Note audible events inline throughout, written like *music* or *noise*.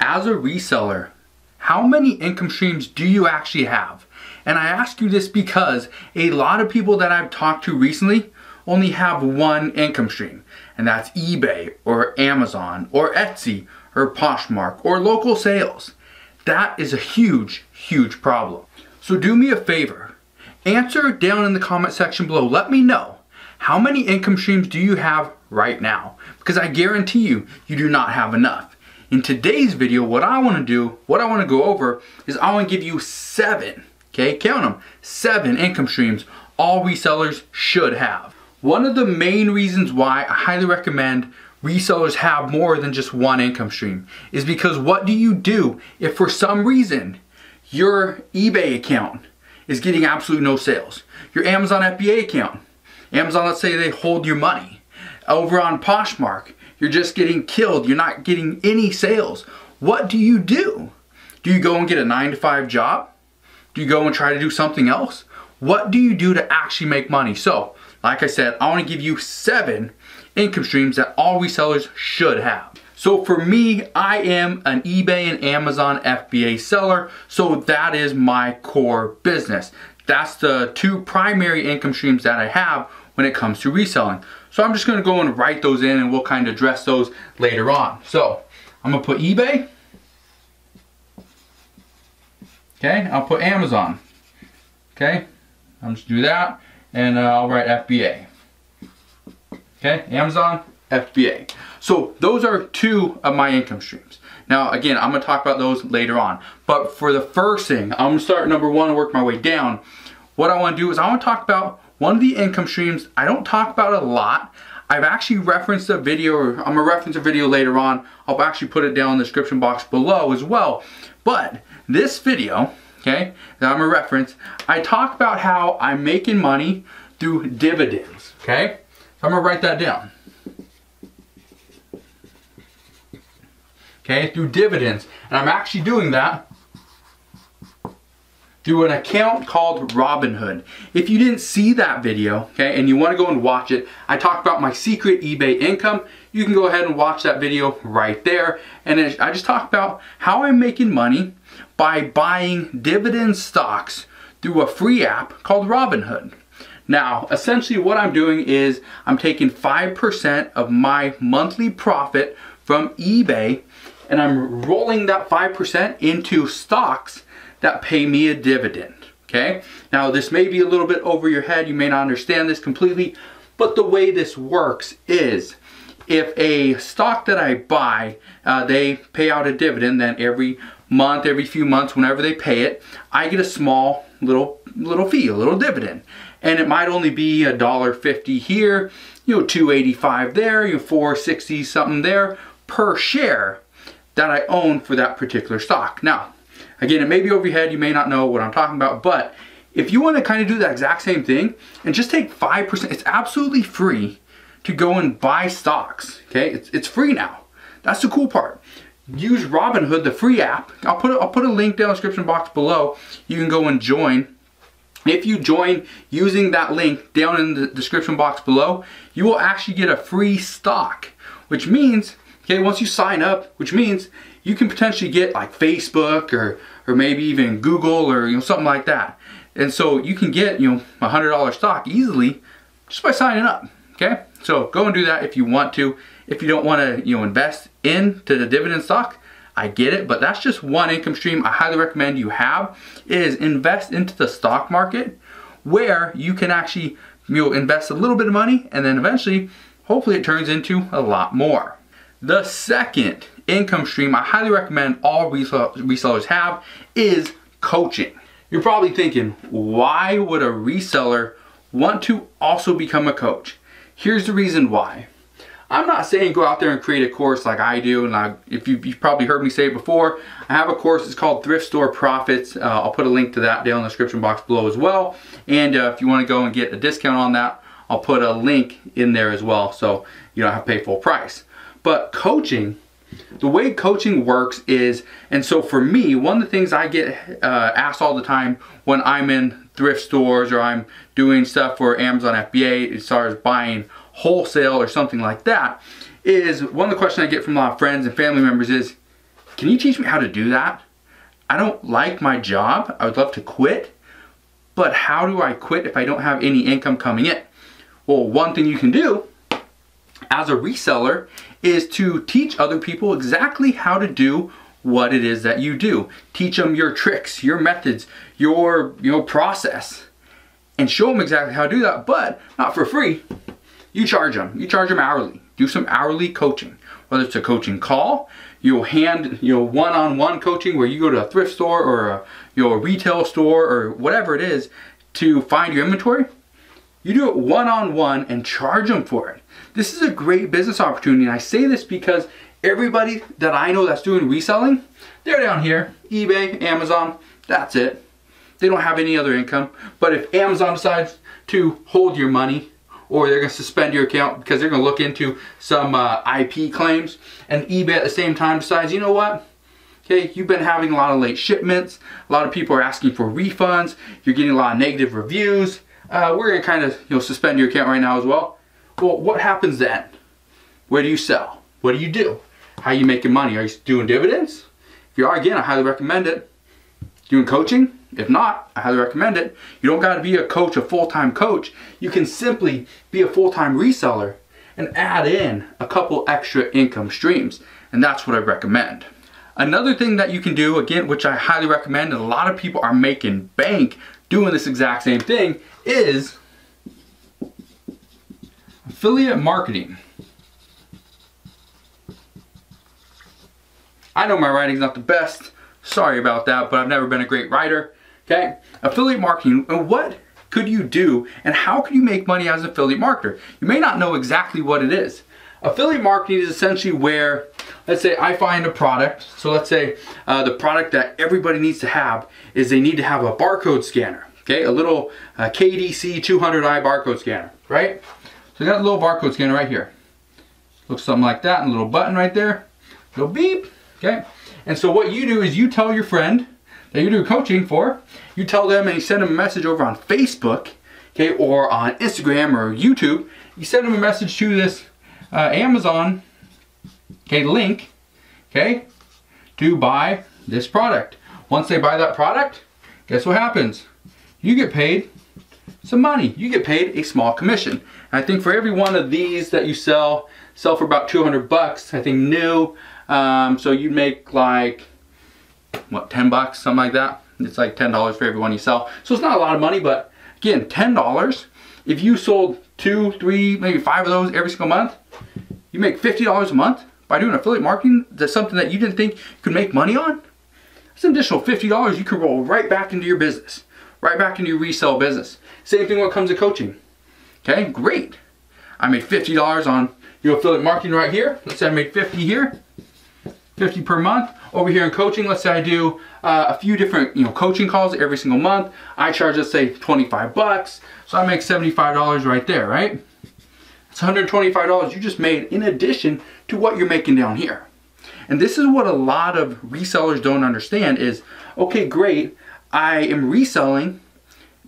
As a reseller, how many income streams do you actually have? And I ask you this because a lot of people that I've talked to recently only have one income stream, and that's eBay or Amazon or Etsy or Poshmark or local sales. That is a huge, huge problem. So do me a favor, answer down in the comment section below. Let me know how many income streams do you have right now? Because I guarantee you, you do not have enough. In today's video, what I want to do, what I want to go over is I want to give you seven, okay, count them, seven income streams all resellers should have. One of the main reasons why I highly recommend resellers have more than just one income stream is because what do you do if for some reason your eBay account is getting absolutely no sales? Your Amazon FBA account, Amazon, let's say they hold your money. Over on Poshmark, you're just getting killed. You're not getting any sales. What do you do? Do you go and get a nine to five job? Do you go and try to do something else? What do you do to actually make money? So, like I said, I want to give you seven income streams that all resellers should have. So for me, I am an eBay and Amazon FBA seller, so that is my core business. That's the two primary income streams that I have when it comes to reselling. So I'm just gonna go and write those in and we'll kind of address those later on. So I'm gonna put eBay. Okay, I'll put Amazon. Okay, I'm just do that and uh, I'll write FBA. Okay, Amazon, FBA. So those are two of my income streams. Now again, I'm gonna talk about those later on. But for the first thing, I'm gonna start number one and work my way down. What I wanna do is I wanna talk about one of the income streams I don't talk about a lot. I've actually referenced a video, I'm gonna reference a video later on. I'll actually put it down in the description box below as well. But this video, okay, that I'm gonna reference, I talk about how I'm making money through dividends, okay? So I'm gonna write that down. Okay, through dividends. And I'm actually doing that through an account called Robinhood. If you didn't see that video, okay, and you wanna go and watch it, I talk about my secret eBay income. You can go ahead and watch that video right there. And I just talk about how I'm making money by buying dividend stocks through a free app called Robinhood. Now, essentially what I'm doing is I'm taking 5% of my monthly profit from eBay and I'm rolling that 5% into stocks that pay me a dividend. Okay? Now, this may be a little bit over your head. You may not understand this completely, but the way this works is if a stock that I buy, uh, they pay out a dividend, then every month, every few months, whenever they pay it, I get a small little little fee, a little dividend. And it might only be a dollar fifty here, you know, 285 there, you know, 460 something there per share that I own for that particular stock. Now, Again, it may be over your head, you may not know what I'm talking about, but if you want to kind of do that exact same thing and just take 5%, it's absolutely free to go and buy stocks, okay? It's, it's free now. That's the cool part. Use Robinhood, the free app. I'll put, a, I'll put a link down in the description box below. You can go and join. If you join using that link down in the description box below, you will actually get a free stock, which means, okay, once you sign up, which means you can potentially get like Facebook or, or maybe even Google or you know something like that. And so you can get, you know, a $100 stock easily just by signing up, okay? So go and do that if you want to. If you don't want to, you know, invest into the dividend stock, I get it, but that's just one income stream I highly recommend you have is invest into the stock market where you can actually you know, invest a little bit of money and then eventually, hopefully it turns into a lot more. The second income stream I highly recommend all resellers have is coaching. You're probably thinking, why would a reseller want to also become a coach? Here's the reason why. I'm not saying go out there and create a course like I do, and I, if you, have probably heard me say it before, I have a course, it's called Thrift Store Profits. Uh, I'll put a link to that down in the description box below as well. And uh, if you wanna go and get a discount on that, I'll put a link in there as well, so you don't have to pay full price. But coaching the way coaching works is, and so for me, one of the things I get uh, asked all the time when I'm in thrift stores or I'm doing stuff for Amazon FBA as far as buying wholesale or something like that, is one of the questions I get from a lot of friends and family members is, can you teach me how to do that? I don't like my job. I would love to quit, but how do I quit if I don't have any income coming in? Well, one thing you can do as a reseller is to teach other people exactly how to do what it is that you do. Teach them your tricks, your methods, your, your process, and show them exactly how to do that, but not for free. You charge them. You charge them hourly. Do some hourly coaching. Whether it's a coaching call, you'll hand you know one-on-one coaching where you go to a thrift store or a you know a retail store or whatever it is to find your inventory. You do it one-on-one and charge them for it. This is a great business opportunity and I say this because everybody that I know that's doing reselling, they're down here, eBay, Amazon, that's it. They don't have any other income. But if Amazon decides to hold your money or they're going to suspend your account because they're going to look into some uh, IP claims and eBay at the same time decides, you know what? Okay, you've been having a lot of late shipments. A lot of people are asking for refunds. You're getting a lot of negative reviews. Uh, we're going to kind of you know suspend your account right now as well. Well, what happens then? Where do you sell? What do you do? How are you making money? Are you doing dividends? If you are, again, I highly recommend it. Doing coaching? If not, I highly recommend it. You don't got to be a coach, a full-time coach. You can simply be a full-time reseller and add in a couple extra income streams. And that's what I recommend. Another thing that you can do, again, which I highly recommend, and a lot of people are making bank doing this exact same thing, is affiliate marketing. I know my writing's not the best. Sorry about that, but I've never been a great writer. Okay? Affiliate marketing, and what could you do and how can you make money as an affiliate marketer? You may not know exactly what it is. Affiliate marketing is essentially where, let's say I find a product. So let's say uh, the product that everybody needs to have is they need to have a barcode scanner. Okay, a little uh, KDC 200i barcode scanner, right? So I got a little barcode scanner right here. Looks something like that, and a little button right there. Little beep, okay? And so what you do is you tell your friend that you do coaching for, you tell them and you send them a message over on Facebook, okay, or on Instagram or YouTube. You send them a message to this uh, Amazon, okay, link, okay, to buy this product. Once they buy that product, guess what happens? You get paid some money. You get paid a small commission. I think for every one of these that you sell, sell for about 200 bucks, I think new, um, so you make like, what, 10 bucks, something like that. It's like $10 for every one you sell. So it's not a lot of money, but again, $10, if you sold two, three, maybe five of those every single month, you make $50 a month by doing affiliate marketing. That's something that you didn't think you could make money on. That's an additional $50 you can roll right back into your business, right back into your resale business. Same thing when it comes to coaching. Okay, great. I made $50 on your affiliate marketing right here. Let's say I made 50 here. 50 per month. Over here in coaching, let's say I do uh, a few different you know coaching calls every single month. I charge let's say 25 bucks, so I make $75 right there, right? It's $125 you just made in addition to what you're making down here. And this is what a lot of resellers don't understand is, okay, great, I am reselling,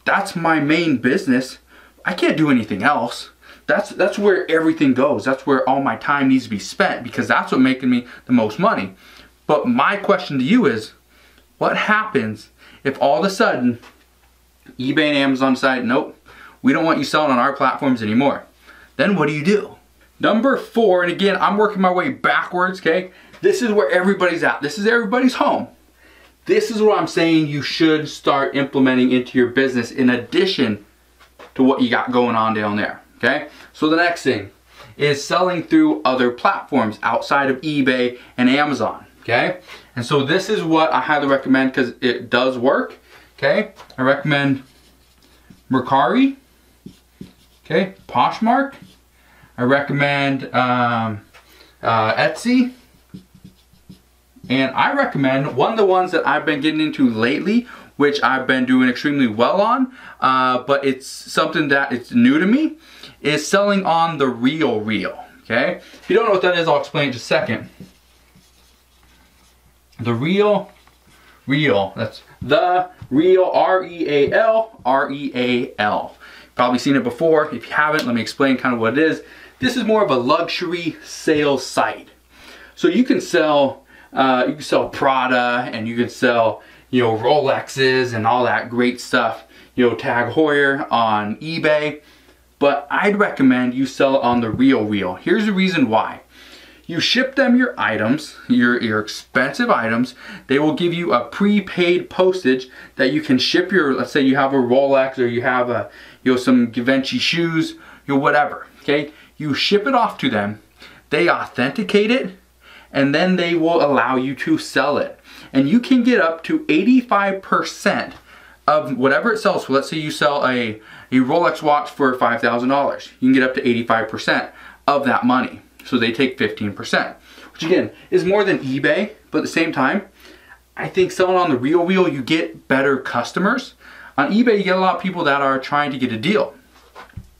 that's my main business, I can't do anything else that's that's where everything goes. That's where all my time needs to be spent because that's what making me the most money. But my question to you is, what happens if all of a sudden eBay and Amazon decide, nope, we don't want you selling on our platforms anymore? Then what do you do? Number four, and again, I'm working my way backwards, okay? This is where everybody's at. This is everybody's home. This is what I'm saying you should start implementing into your business in addition to what you got going on down there okay? So the next thing is selling through other platforms outside of eBay and Amazon, okay? And so this is what I highly recommend because it does work, okay? I recommend Mercari, okay? Poshmark. I recommend um, uh, Etsy. And I recommend one of the ones that I've been getting into lately, which I've been doing extremely well on, uh, but it's something that it's new to me, is selling on the Real real. Okay? If you don't know what that is, I'll explain in just a second. The Real real, That's the Real R-E-A-L R-E-A-L. Probably seen it before. If you haven't, let me explain kind of what it is. This is more of a luxury sales site. So you can sell uh, you can sell Prada and you can sell, you know, Rolexes and all that great stuff, you know, Tag Heuer on eBay. But I'd recommend you sell on the real real. Here's the reason why. You ship them your items, your, your expensive items. They will give you a prepaid postage that you can ship your, let's say you have a Rolex or you have a, you know, some Givenchy shoes, you know, whatever, okay? You ship it off to them, they authenticate it, and then they will allow you to sell it. And you can get up to 85% of whatever it sells. Let's say you sell a, a Rolex watch for $5,000. You can get up to 85% of that money. So they take 15%, which again is more than eBay, but at the same time, I think selling on the RealReal, you get better customers. On eBay, you get a lot of people that are trying to get a deal.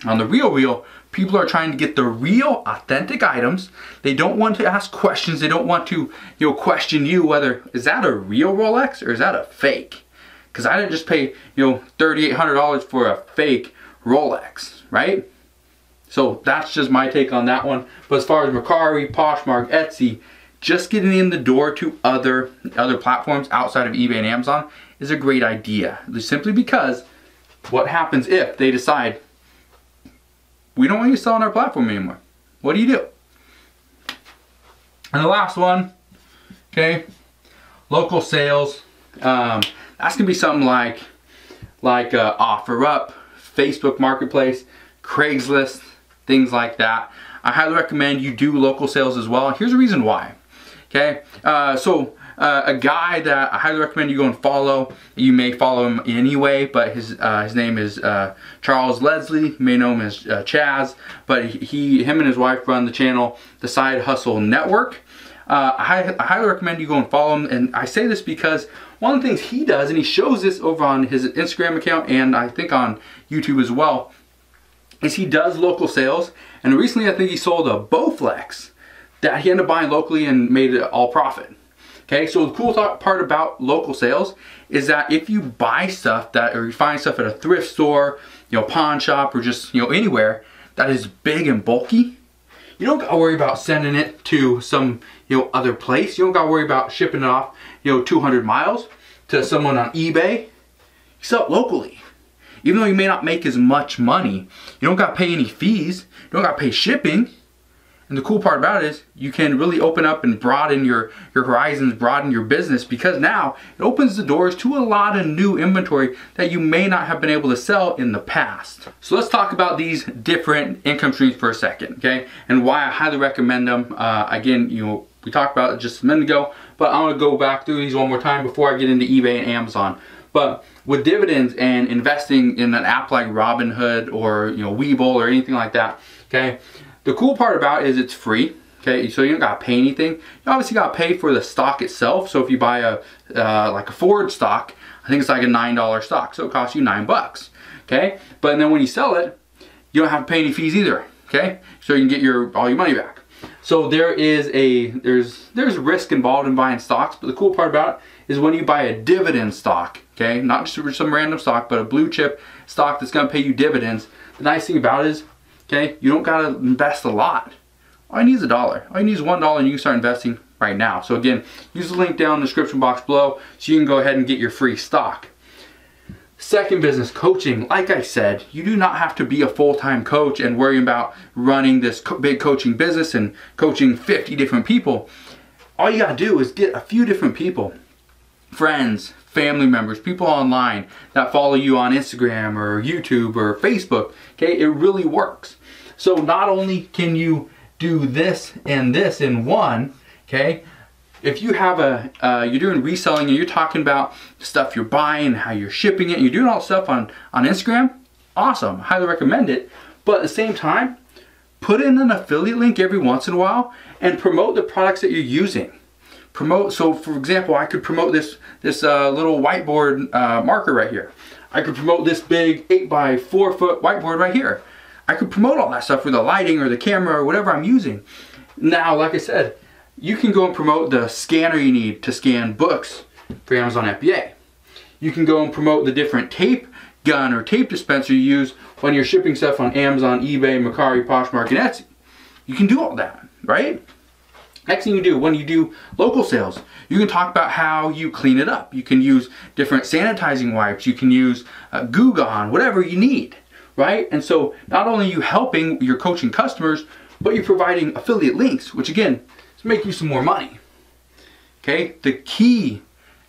On the RealReal, people are trying to get the real authentic items. They don't want to ask questions. They don't want to, you know, question you whether, is that a real Rolex or is that a fake? Because I didn't just pay, you know, $3,800 for a fake Rolex, right? So that's just my take on that one. But as far as Mercari, Poshmark, Etsy, just getting in the door to other other platforms outside of eBay and Amazon is a great idea. Simply because what happens if they decide we don't want you to sell on our platform anymore? What do you do? And the last one, okay, local sales. Um, that's gonna be something like like uh, OfferUp, Facebook Marketplace, Craigslist, things like that. I highly recommend you do local sales as well. Here's the reason why. Okay, uh, so uh, a guy that I highly recommend you go and follow. You may follow him anyway, but his uh, his name is uh, Charles Leslie. You may know him as uh, Chaz, but he, him and his wife run the channel, the Side Hustle Network. Uh, I, I highly recommend you go and follow him, and I say this because one of the things he does, and he shows this over on his Instagram account and I think on YouTube as well, is he does local sales. And recently I think he sold a Bowflex that he ended up buying locally and made it all profit. Okay, so the cool part about local sales is that if you buy stuff that, or you find stuff at a thrift store, you know, pawn shop, or just, you know, anywhere that is big and bulky, you don't gotta worry about sending it to some, you know, other place. You don't gotta worry about shipping it off, you know, 200 miles to someone on eBay. You sell it locally. Even though you may not make as much money, you don't got to pay any fees. You don't got to pay shipping. And the cool part about it is you can really open up and broaden your, your horizons, broaden your business because now it opens the doors to a lot of new inventory that you may not have been able to sell in the past. So let's talk about these different income streams for a second, okay? And why I highly recommend them. Uh, again, you know, we talked about it just a minute ago, but I want to go back through these one more time before I get into eBay and Amazon. But with dividends and investing in an app like Robinhood or you know Webull or anything like that, okay, the cool part about it is it's free. Okay, so you don't gotta pay anything. You obviously gotta pay for the stock itself. So if you buy a uh, like a Ford stock, I think it's like a nine dollar stock, so it costs you nine bucks. Okay, but then when you sell it, you don't have to pay any fees either. Okay, so you can get your all your money back. So there is a there's there's risk involved in buying stocks, but the cool part about it is when you buy a dividend stock, okay, not just some random stock, but a blue chip stock that's to pay you dividends. The nice thing about it is, okay, you don't got to invest a lot. All you need is a dollar. All you need is one dollar, and you can start investing right now. So again, use the link down in the description box below so you can go ahead and get your free stock. Second business, coaching. Like I said, you do not have to be a full-time coach and worry about running this co big coaching business and coaching 50 different people. All you gotta do is get a few different people, friends, family members, people online that follow you on Instagram or YouTube or Facebook. Okay, it really works. So not only can you do this and this in one, okay, if you have a, uh, you're doing reselling and you're talking about stuff you're buying, how you're shipping it, you're doing all stuff on, on Instagram, awesome, highly recommend it. But at the same time, put in an affiliate link every once in a while and promote the products that you're using. Promote, so for example, I could promote this, this uh, little whiteboard uh, marker right here. I could promote this big 8 by 4 foot whiteboard right here. I could promote all that stuff with the lighting or the camera or whatever I'm using. Now, like I said, you can go and promote the scanner you need to scan books for Amazon FBA. You can go and promote the different tape gun or tape dispenser you use when you're shipping stuff on Amazon, eBay, Mercari, Poshmark, and Etsy. You can do all that, right? Next thing you do, when you do local sales, you can talk about how you clean it up. You can use different sanitizing wipes. You can use uh, Goo Gone, whatever you need, right? And so not only you helping your coaching customers, but you're providing affiliate links, which again, is make you some more money. Okay, the key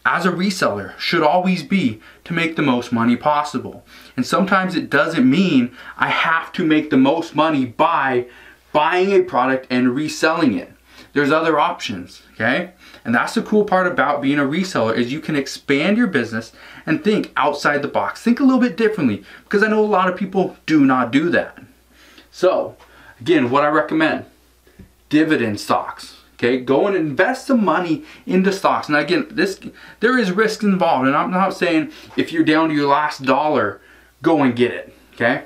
as a reseller should always be to make the most money possible. And sometimes it doesn't mean I have to make the most money by buying a product and reselling it. There's other options, okay? And that's the cool part about being a reseller is you can expand your business and think outside the box. Think a little bit differently because I know a lot of people do not do that. So, again, what I recommend, dividend stocks. Okay, go and invest some money into stocks. Now again, this there is risk involved, and I'm not saying if you're down to your last dollar, go and get it. Okay,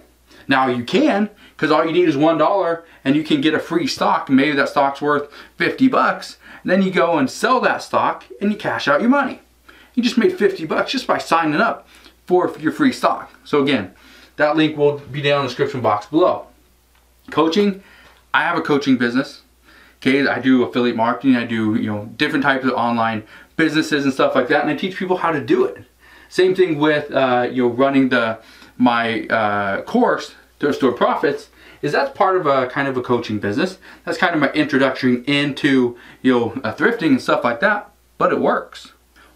now you can because all you need is one dollar and you can get a free stock. Maybe that stock's worth 50 bucks. Then you go and sell that stock and you cash out your money. You just made 50 bucks just by signing up for your free stock. So again, that link will be down in the description box below. Coaching, I have a coaching business. Okay, I do affiliate marketing. I do you know different types of online businesses and stuff like that, and I teach people how to do it. Same thing with uh, you know running the my uh, course to store profits is that's part of a kind of a coaching business. That's kind of my introduction into you know uh, thrifting and stuff like that, but it works.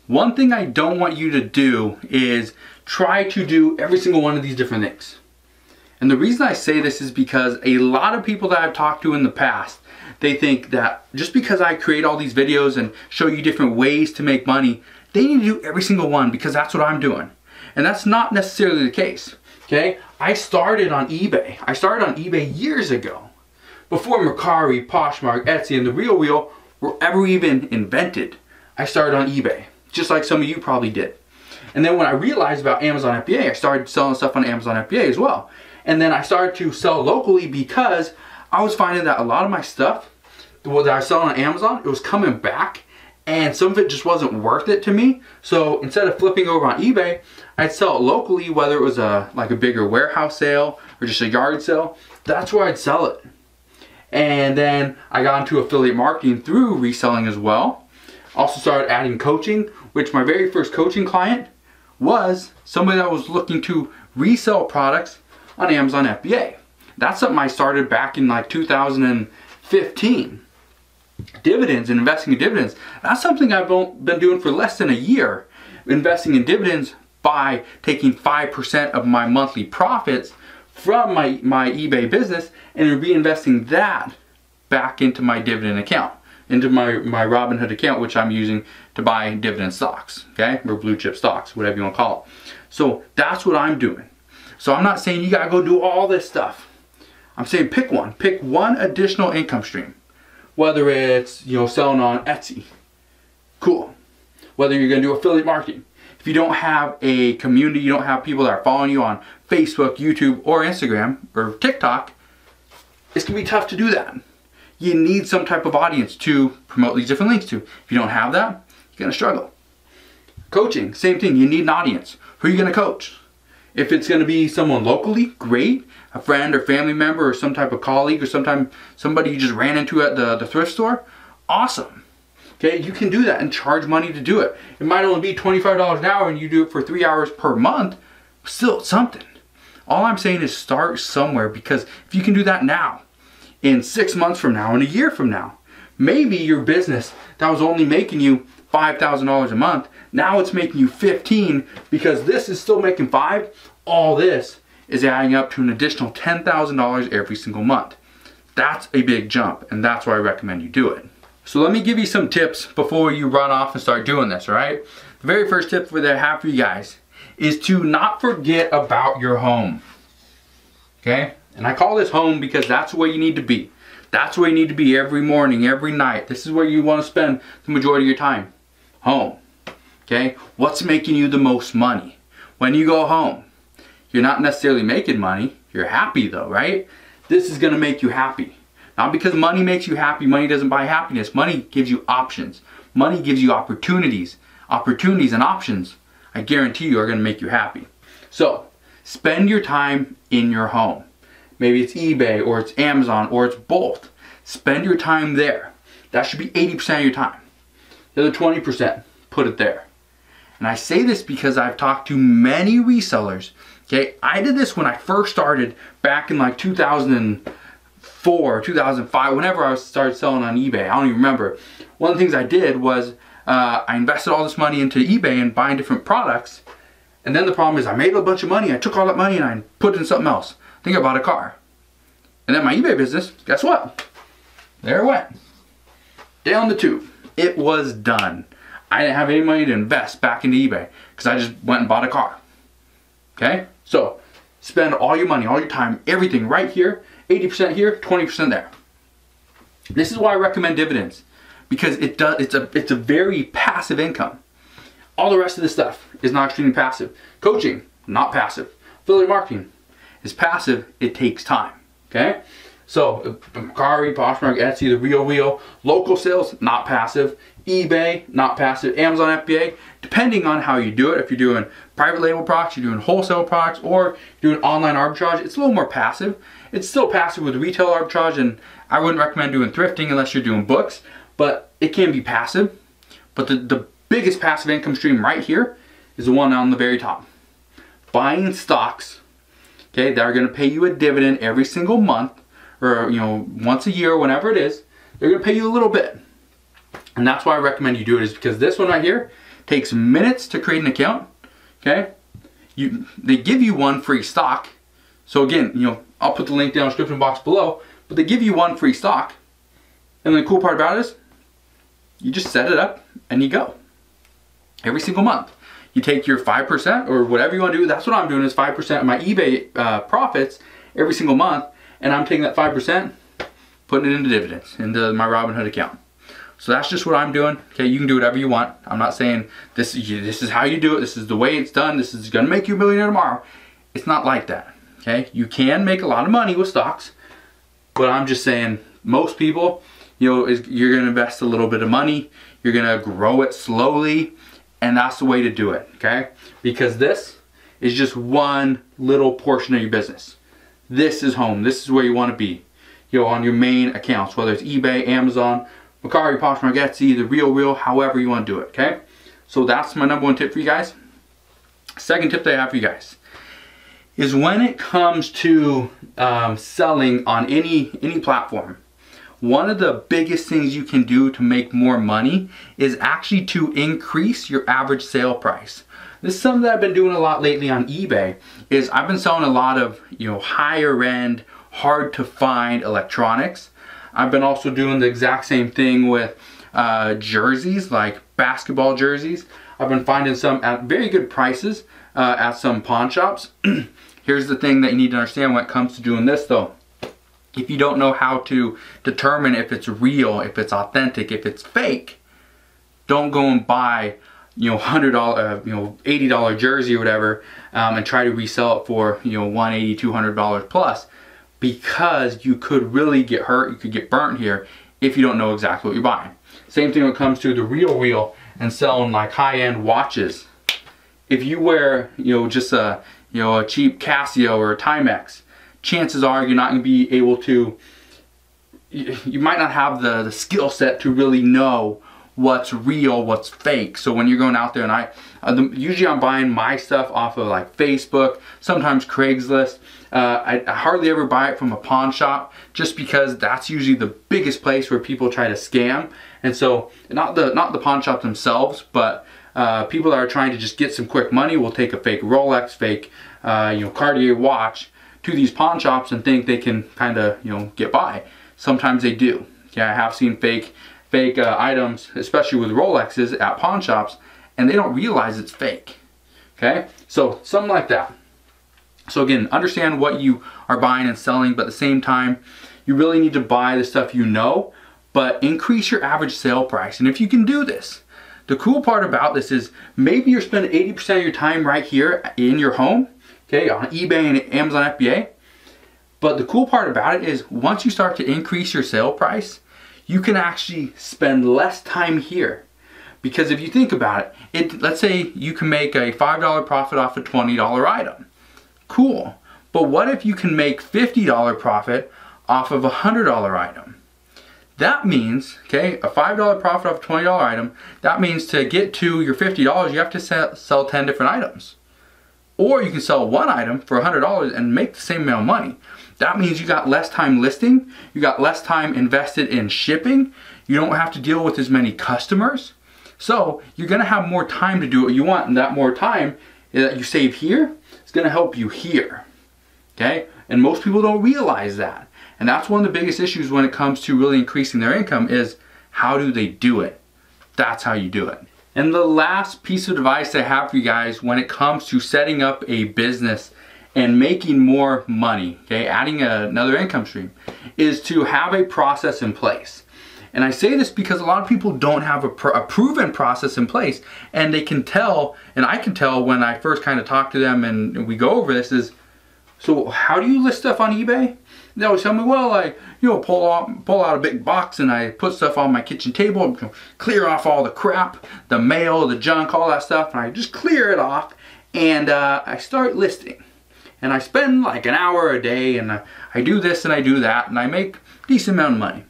One thing I don't want you to do is try to do every single one of these different things. And the reason I say this is because a lot of people that I've talked to in the past, they think that just because I create all these videos and show you different ways to make money, they need to do every single one because that's what I'm doing. And that's not necessarily the case. Okay, I started on eBay. I started on eBay years ago. Before Mercari, Poshmark, Etsy, and The RealReal were ever even invented, I started on eBay, just like some of you probably did. And then when I realized about Amazon FBA, I started selling stuff on Amazon FBA as well. And then I started to sell locally because I was finding that a lot of my stuff that I was selling on Amazon, it was coming back and some of it just wasn't worth it to me. So instead of flipping over on eBay, I'd sell it locally, whether it was a like a bigger warehouse sale or just a yard sale. That's where I'd sell it. And then I got into affiliate marketing through reselling as well. Also started adding coaching, which my very first coaching client was somebody that was looking to resell products on Amazon FBA. That's something I started back in like 2015 dividends and investing in dividends. That's something I've been doing for less than a year. Investing in dividends by taking 5% of my monthly profits from my, my eBay business and reinvesting that back into my dividend account, into my, my Robinhood account, which I'm using to buy dividend stocks, okay? Or blue chip stocks, whatever you want to call it. So that's what I'm doing. So I'm not saying you gotta go do all this stuff. I'm saying pick one. Pick one additional income stream whether it's you know selling on Etsy, cool. Whether you're to do affiliate marketing. If you don't have a community, you don't have people that are following you on Facebook, YouTube, or Instagram or TikTok, it's to be tough to do that. You need some type of audience to promote these different links to. If you don't have that, you're going to struggle. Coaching, same thing. You need an audience. Who are you going to coach? If it's going to be someone locally, great. A friend or family member or some type of colleague or sometime somebody you just ran into at the, the thrift store, awesome. Okay, you can do that and charge money to do it. It might only be $25 an hour and you do it for three hours per month, still something. All I'm saying is start somewhere because if you can do that now, in six months from now, in a year from now, maybe your business that was only making you $5,000 a month. Now it's making you 15 because this is still making five. All this is adding up to an additional $10,000 every single month. That's a big jump and that's why I recommend you do it. So let me give you some tips before you run off and start doing this, all right? The very first tip that I have for you guys is to not forget about your home. Okay? And I call this home because that's where you need to be. That's where you need to be every morning, every night. This is where you want to spend the majority of your time home. Okay? What's making you the most money? When you go home, you're not necessarily making money. You're happy though, right? This is going to make you happy. Not because money makes you happy. Money doesn't buy happiness. Money gives you options. Money gives you opportunities. Opportunities and options, I guarantee you, are going to make you happy. So, spend your time in your home. Maybe it's eBay or it's Amazon or it's both. Spend your time there. That should be 80% of your time. The other 20%, put it there. And I say this because I've talked to many resellers. Okay, I did this when I first started back in like 2004, 2005, whenever I started selling on eBay. I don't even remember. One of the things I did was uh, I invested all this money into eBay and buying different products. And then the problem is I made a bunch of money. I took all that money and I put it in something else. I think I bought a car. And then my eBay business, guess what? There it went. Down the tube. It was done. I didn't have any money to invest back into eBay because I just went and bought a car. Okay? So, spend all your money, all your time, everything right here, 80% here, 20% there. This is why I recommend dividends because it does it's a it's a very passive income. All the rest of this stuff is not extremely passive. Coaching, not passive. Affiliate marketing is passive, it takes time. Okay? So, uh, Mercari, Poshmark, Etsy, The RealReal, local sales, not passive. eBay, not passive. Amazon FBA, depending on how you do it. If you're doing private label products, you're doing wholesale products, or you're doing online arbitrage, it's a little more passive. It's still passive with retail arbitrage, and I wouldn't recommend doing thrifting unless you're doing books, but it can be passive. But the, the biggest passive income stream right here is the one on the very top. Buying stocks, okay, that are gonna pay you a dividend every single month or you know once a year whenever it is they're gonna pay you a little bit and that's why I recommend you do it is because this one right here takes minutes to create an account okay you they give you one free stock so again you know I'll put the link down in the description box below but they give you one free stock and the cool part about it is you just set it up and you go every single month you take your 5% or whatever you want to do that's what I'm doing is 5% of my eBay uh, profits every single month and I'm taking that 5%, putting it into dividends, into my Robinhood account. So that's just what I'm doing. Okay, you can do whatever you want. I'm not saying this, this is how you do it, this is the way it's done, this is gonna make you a millionaire tomorrow. It's not like that, okay? You can make a lot of money with stocks, but I'm just saying most people, you know, is, you're gonna invest a little bit of money, you're gonna grow it slowly, and that's the way to do it, okay? Because this is just one little portion of your business this is home. This is where you want to be. You know, on your main accounts, whether it's eBay, Amazon, Mercari, Poshmark, Etsy, The Real Real, however you want to do it, okay? So that's my number one tip for you guys. Second tip that I have for you guys is when it comes to um, selling on any, any platform, one of the biggest things you can do to make more money is actually to increase your average sale price. This is something that I've been doing a lot lately on eBay is I've been selling a lot of, you know, higher end, hard to find electronics. I've been also doing the exact same thing with uh, jerseys, like basketball jerseys. I've been finding some at very good prices uh, at some pawn shops. *clears throat* Here's the thing that you need to understand when it comes to doing this though. If you don't know how to determine if it's real, if it's authentic, if it's fake, don't go and buy you know, hundred dollar, uh, you know, eighty dollar jersey or whatever, um, and try to resell it for you know, one eighty, two hundred dollars plus, because you could really get hurt, you could get burnt here if you don't know exactly what you're buying. Same thing when it comes to the real real and selling like high end watches. If you wear, you know, just a, you know, a cheap Casio or a Timex, chances are you're not going to be able to. You, might not have the, the skill set to really know what's real, what's fake. So when you're going out there and I, uh, the, usually I'm buying my stuff off of like Facebook, sometimes Craigslist. Uh, I, I, hardly ever buy it from a pawn shop just because that's usually the biggest place where people try to scam. And so not the, not the pawn shop themselves, but uh, people that are trying to just get some quick money will take a fake Rolex, fake, uh, you know, Cartier watch to these pawn shops and think they can kind of, you know, get by. Sometimes they do. Yeah, I have seen fake fake uh, items, especially with Rolexes at pawn shops, and they don't realize it's fake. Okay, so something like that. So again, understand what you are buying and selling, but at the same time, you really need to buy the stuff you know, but increase your average sale price. And if you can do this, the cool part about this is maybe you're spending 80% of your time right here in your home, okay, on eBay and Amazon FBA. But the cool part about it is once you start to increase your sale price, you can actually spend less time here. Because if you think about it, it let's say you can make a $5 profit off a $20 item. Cool. But what if you can make $50 profit off of a $100 item? That means, okay, a $5 profit off a $20 item, that means to get to your $50, you have to sell, sell 10 different items. Or you can sell one item for $100 and make the same amount of money. That means you got less time listing, you got less time invested in shipping, you don't have to deal with as many customers. So you're gonna have more time to do what you want and that more time that you save here is gonna help you here, okay? And most people don't realize that. And that's one of the biggest issues when it comes to really increasing their income is how do they do it? That's how you do it. And the last piece of advice I have for you guys when it comes to setting up a business and making more money, okay, adding a, another income stream, is to have a process in place. And I say this because a lot of people don't have a, pr a, proven process in place and they can tell, and I can tell when I first kind of talk to them and we go over this is, so how do you list stuff on eBay? They always tell me, well, I you know pull out pull out a big box and I put stuff on my kitchen table, clear off all the crap, the mail, the junk, all that stuff, and I just clear it off, and uh, I start listing, and I spend like an hour a day, and I, I do this and I do that, and I make decent amount of money.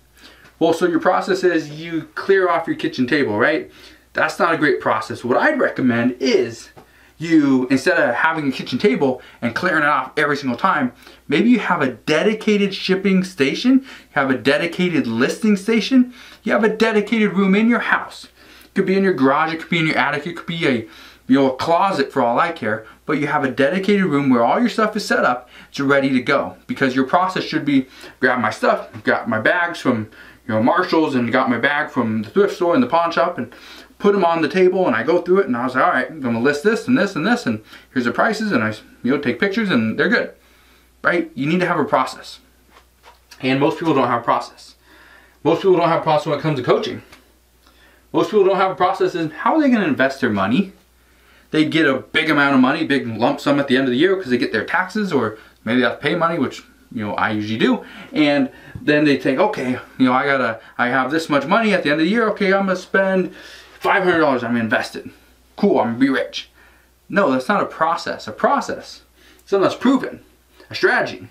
Well, so your process is you clear off your kitchen table, right? That's not a great process. What I'd recommend is you, instead of having a kitchen table and clearing it off every single time, maybe you have a dedicated shipping station, you have a dedicated listing station, you have a dedicated room in your house. It could be in your garage, it could be in your attic, it could be a you know, a closet for all I care, but you have a dedicated room where all your stuff is set up, it's ready to go. Because your process should be, grab my stuff, got my bags from you know Marshalls and got my bag from the thrift store and the pawn shop and put them on the table and I go through it and I was like, all right, I'm gonna list this and this and this and here's the prices and I you know take pictures and they're good, right? You need to have a process. And most people don't have a process. Most people don't have a process when it comes to coaching. Most people don't have a process in how are they gonna invest their money? They get a big amount of money, big lump sum at the end of the year because they get their taxes or maybe they have to pay money, which you know I usually do. And then they think, okay, you know, I gotta, I have this much money at the end of the year. Okay, I'm gonna spend $500 I'm invested. Cool, I'm gonna be rich. No, that's not a process. A process, something that's proven, a strategy,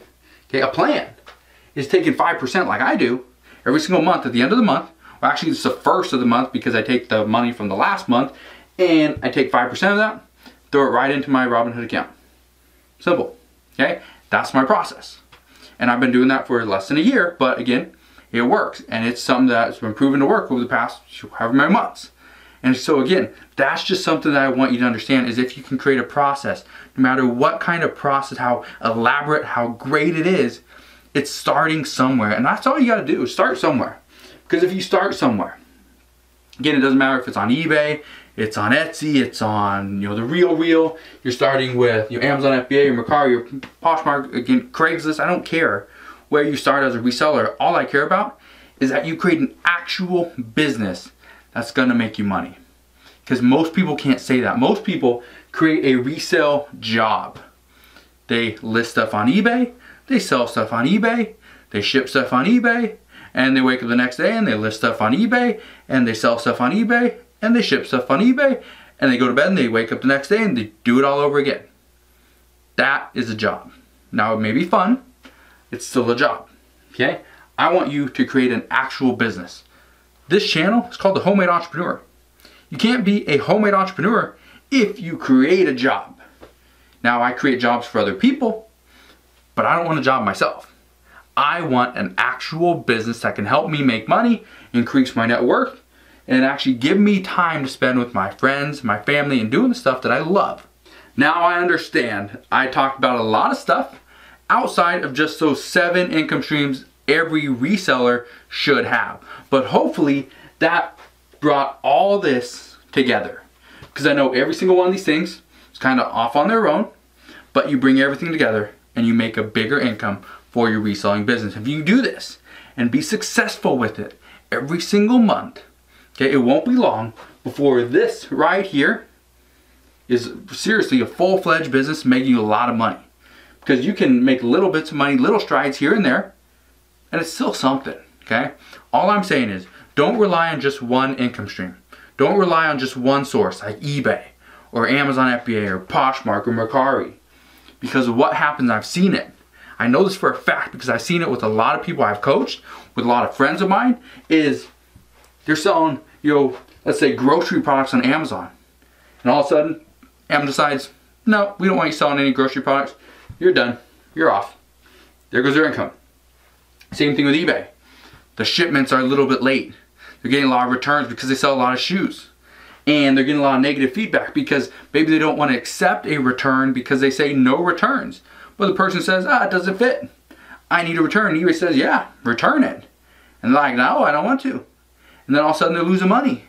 okay, a plan is taking 5% like I do every single month at the end of the month. Well, actually, it's the first of the month because I take the money from the last month and I take 5% of that, throw it right into my Robinhood account. Simple, okay? That's my process. And I've been doing that for less than a year, but again, it works. And it's something that's been proven to work over the past however many months. And so again, that's just something that I want you to understand is if you can create a process, no matter what kind of process, how elaborate, how great it is, it's starting somewhere. And that's all you gotta do, start somewhere. Because if you start somewhere, again, it doesn't matter if it's on eBay, it's on Etsy, it's on, you know, the Real Real, you're starting with your Amazon FBA, your Mercari, your Poshmark, again, Craigslist, I don't care where you start as a reseller. All I care about is that you create an actual business that's gonna make you money. Because most people can't say that. Most people create a resale job. They list stuff on eBay, they sell stuff on eBay, they ship stuff on eBay, and they wake up the next day and they list stuff on eBay, and they sell stuff on eBay, and they ship stuff on eBay, and they go to bed and they wake up the next day and they do it all over again. That is a job. Now it may be fun, it's still a job, okay? I want you to create an actual business. This channel is called The Homemade Entrepreneur. You can't be a homemade entrepreneur if you create a job. Now I create jobs for other people, but I don't want a job myself. I want an actual business that can help me make money, increase my net worth, and actually give me time to spend with my friends, my family, and doing the stuff that I love. Now I understand I talked about a lot of stuff outside of just those seven income streams every reseller should have. But hopefully that brought all this together. Because I know every single one of these things is kind of off on their own, but you bring everything together and you make a bigger income for your reselling business. If you do this and be successful with it every single month, okay, it won't be long before this right here is seriously a full-fledged business making you a lot of money. Because you can make little bits of money, little strides here and there, and it's still something, okay? All I'm saying is don't rely on just one income stream. Don't rely on just one source like eBay or Amazon FBA or Poshmark or Mercari. Because of what happens, I've seen it. I know this for a fact because I've seen it with a lot of people I've coached with a lot of friends of mine is they're selling, you know, let's say grocery products on Amazon. And all of a sudden, Amazon decides, no, we don't want you selling any grocery products. You're done. You're off. There goes their income. Same thing with eBay. The shipments are a little bit late. They're getting a lot of returns because they sell a lot of shoes. And they're getting a lot of negative feedback because maybe they don't want to accept a return because they say no returns. But the person says, ah, it doesn't fit. I need a return. eBay says, yeah, return it. And they're like, no, I don't want to. And then all of a sudden they're losing money.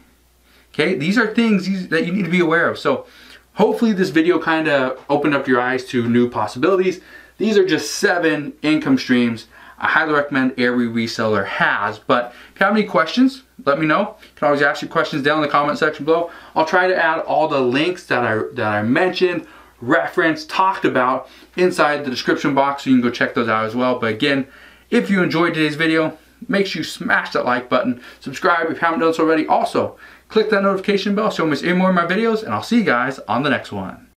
Okay, these are things that you need to be aware of. So hopefully this video kind of opened up your eyes to new possibilities. These are just seven income streams I highly recommend every reseller has. But if you have any questions, let me know. You can always ask your questions down in the comment section below. I'll try to add all the links that I, that I mentioned, referenced, talked about inside the description box so you can go check those out as well. But again, if you enjoyed today's video, make sure you smash that like button, subscribe if you haven't done so already. Also, click that notification bell so you don't miss any more of my videos, and I'll see you guys on the next one.